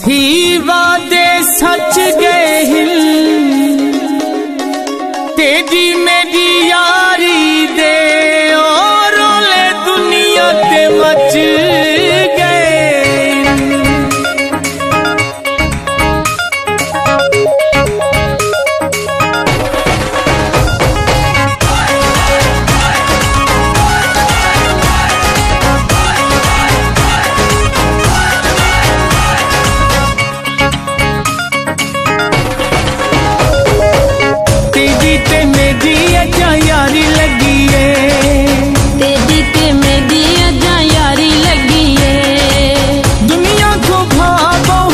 थी वादे सच गए हिल। तेरी मेरी अच्छा यारी लगी है।